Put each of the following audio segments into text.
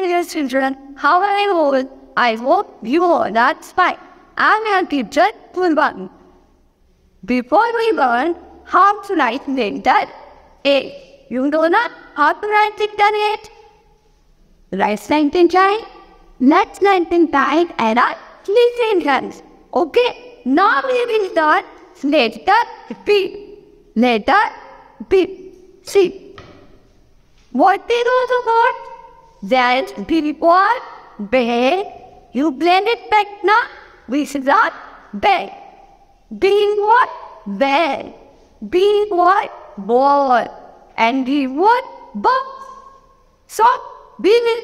dear children, how are you all? I hope you are that's fine. I'm your teacher, Pulvan. Before we learn how to write letter A, you know not how to write letter A? Right time, left slanting time, and a listen hands. Okay, now we will start letter B. Letter B. See. What is also got? That be what? Bed. You blend it back now. We should not bed. Being what? Bed. Being what? Ball. And be what? Box. So, will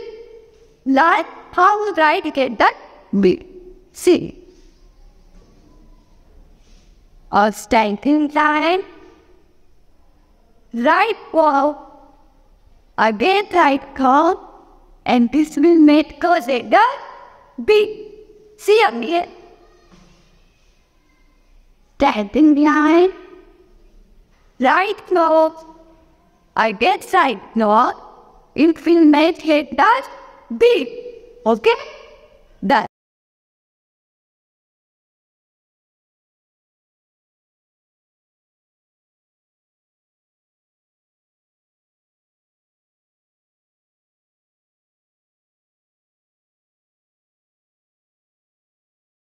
learn how to write it that B. C. A standing line. Right wall. Again right call. And this will make consider B. See again. Standing line. Right now, I Again side claw. It will make it that B. Okay? Done.